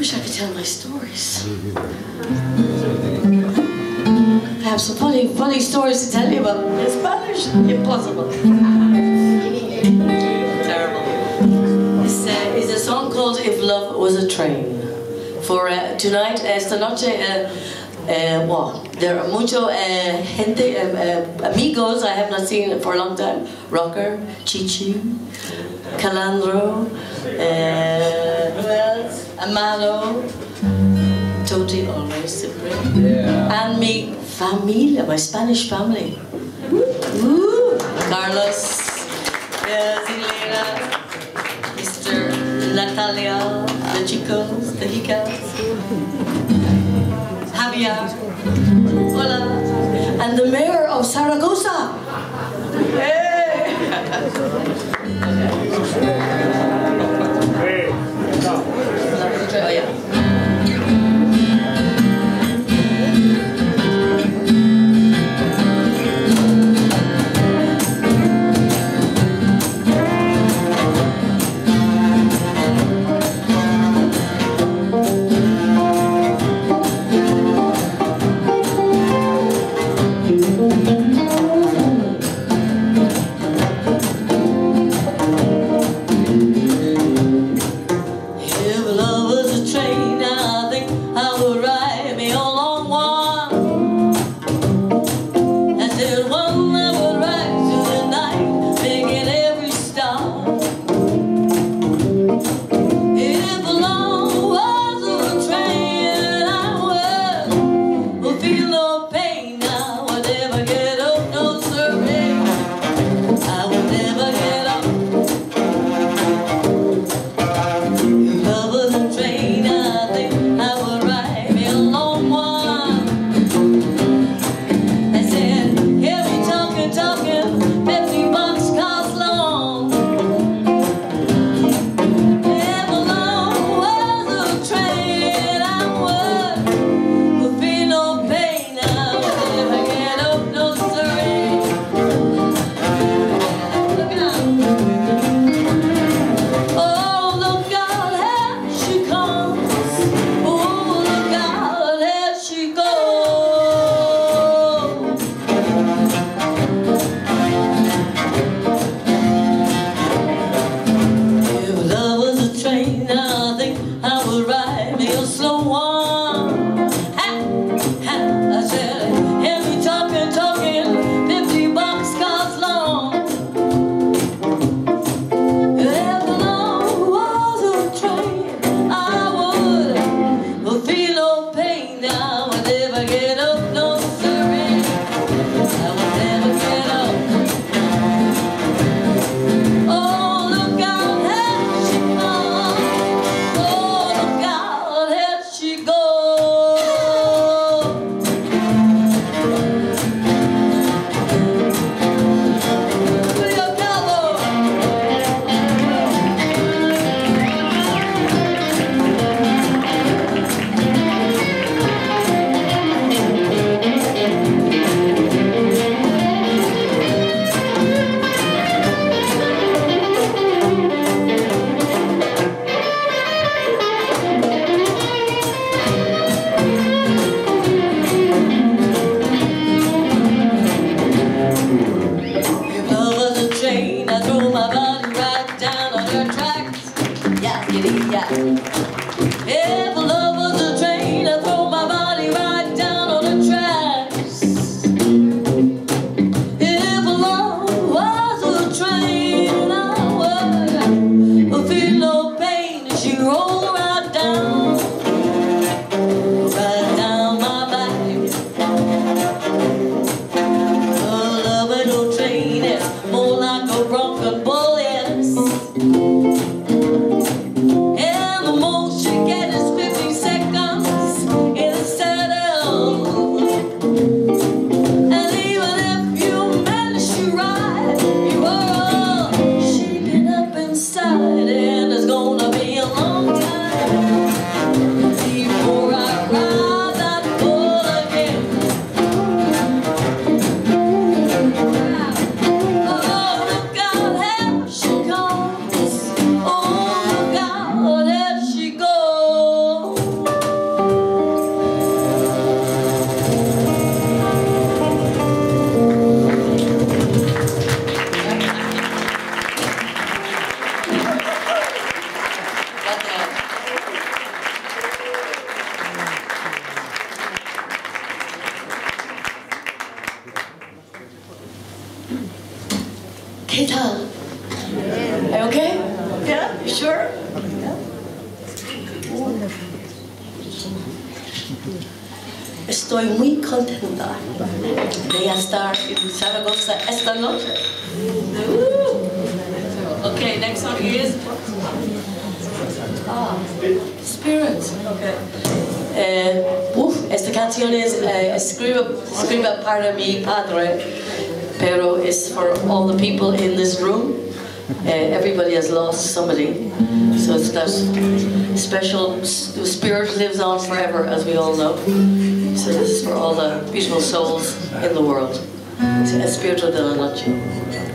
wish I could tell my stories. I have some funny, funny stories to tell you about in Spanish. Impossible. Terrible. It's, uh, it's a song called If Love Was a Train. For uh, tonight, uh, esta noche, uh, uh well, there are mucho uh, gente, um, amigos I have not seen for a long time. Rocker, Chichi, Calandro, amado, Toti always supreme, yeah. and my familia, my Spanish family. Woo. Woo. Carlos, yes, Elena, Mr. Natalia, the chicos, the chicas, Javier, hola, and the mayor of Zaragoza. Hey. soy muy contenta de estar en Zaragoza esta noche. Okay, next song is ah, Spirit. Okay. Eh, uf, esta canción es eh, escriba, escriba para mi padre, pero es for all the people in this room. Uh, everybody has lost somebody. So it's that special spirit lives on forever, as we all know. So this is for all the beautiful souls in the world. It's a spiritual Della Noche.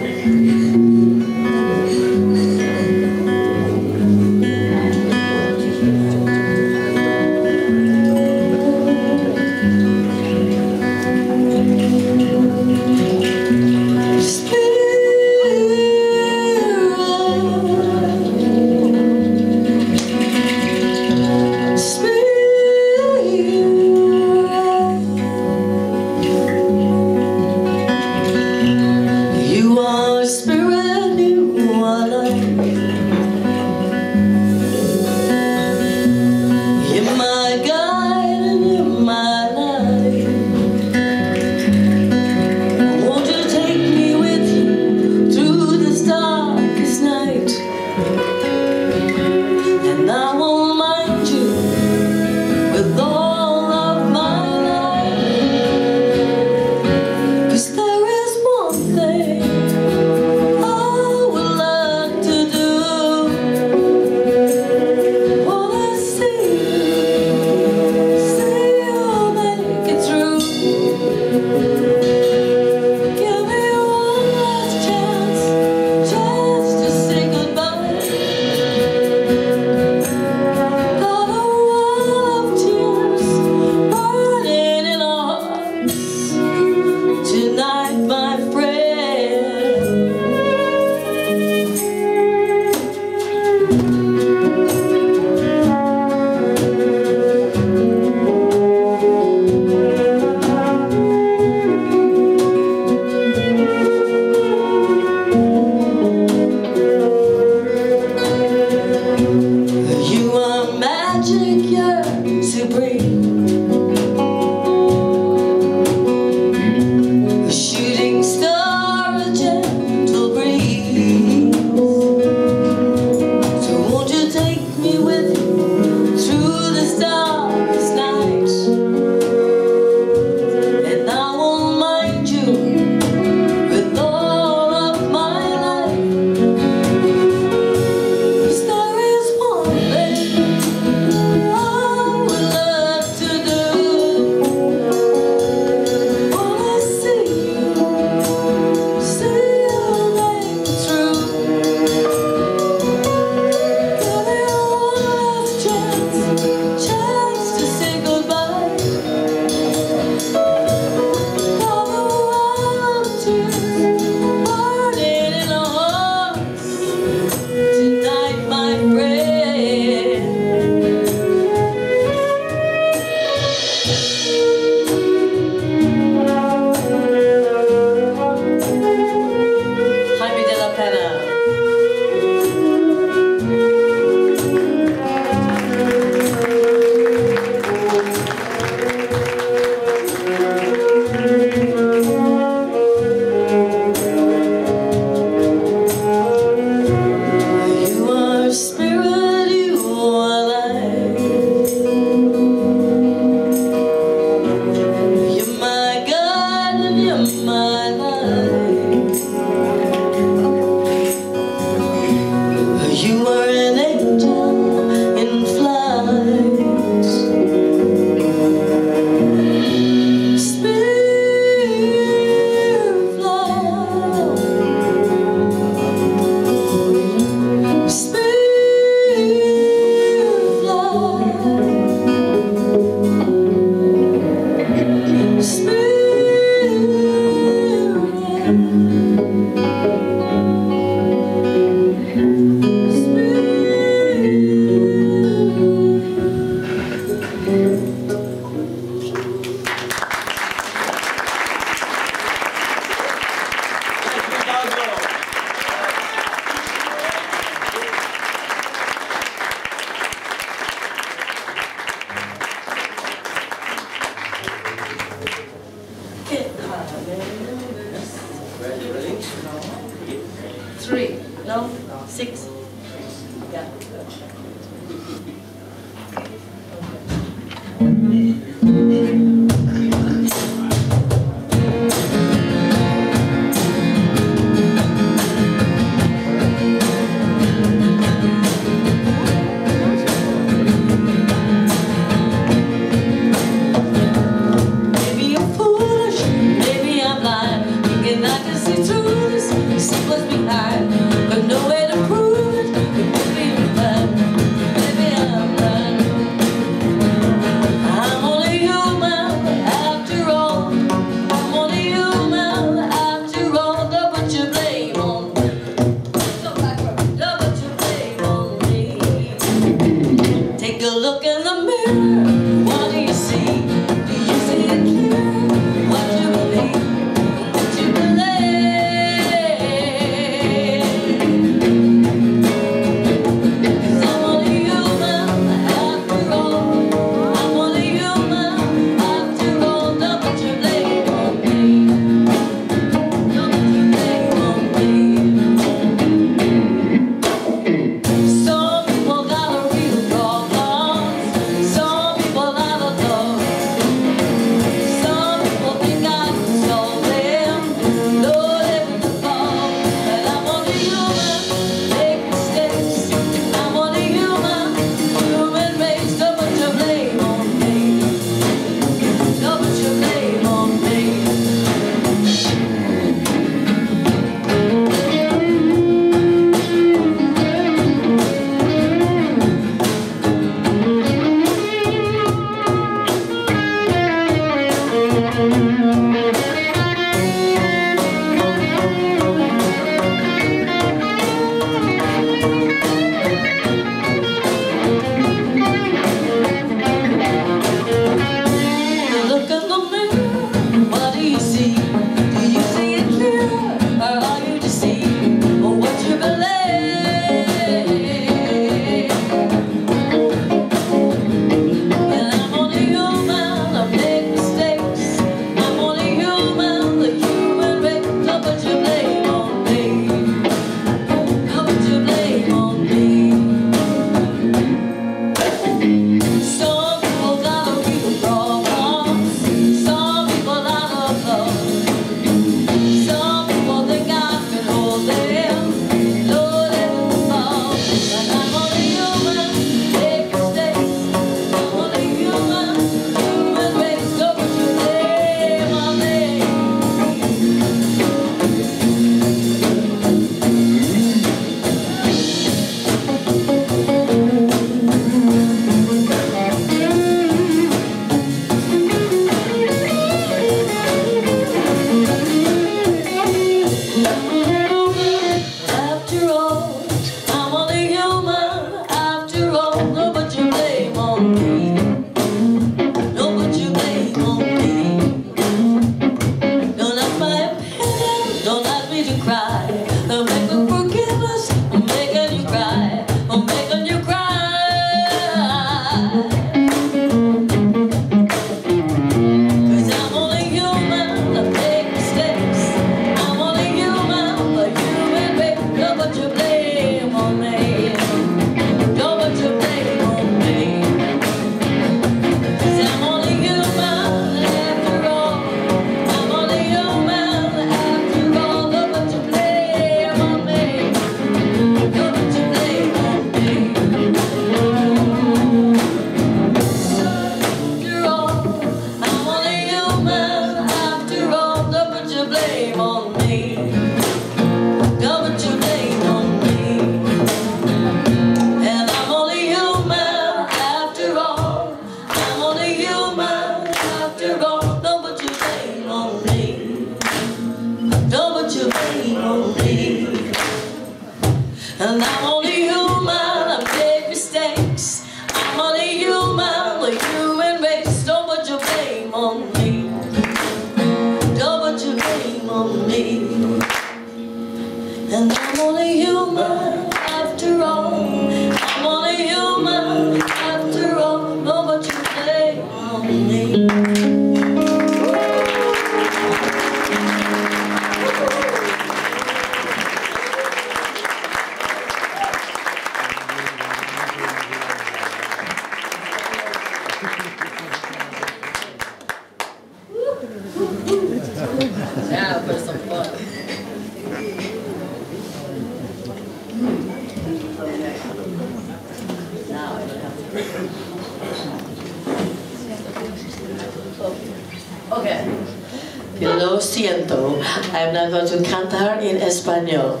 Siento, I'm not going to cantar in español.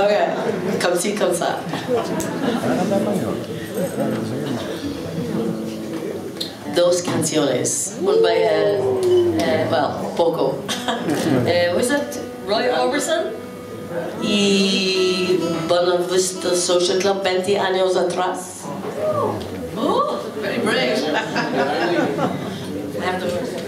Ok, comme si, comme ça. Dos canciones. Un by, uh, uh, well, poco. uh, was that Roy Orbison? Y Buena Vista Social Club 20 años atrás. Oh, very brave. I have to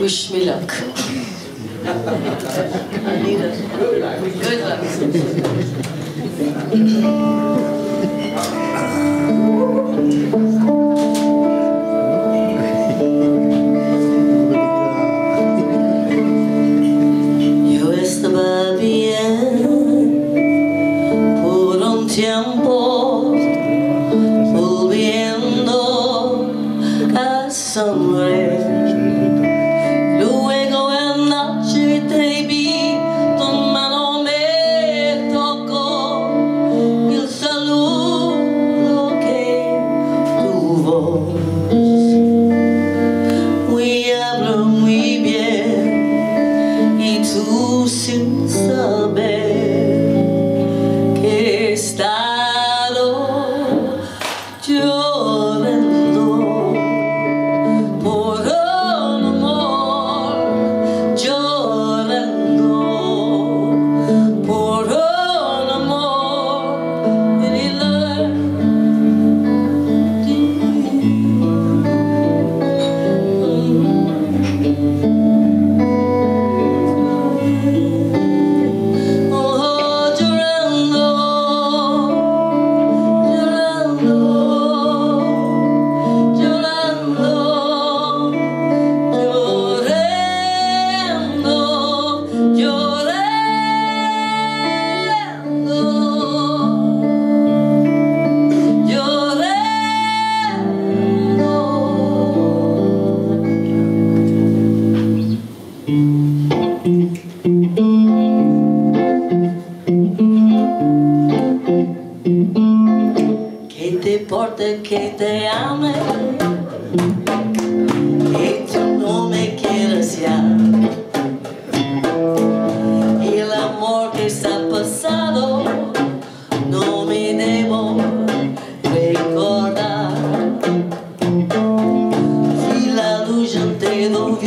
Wish me luck. Good luck. Un pedazo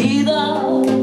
de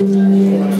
Аминь.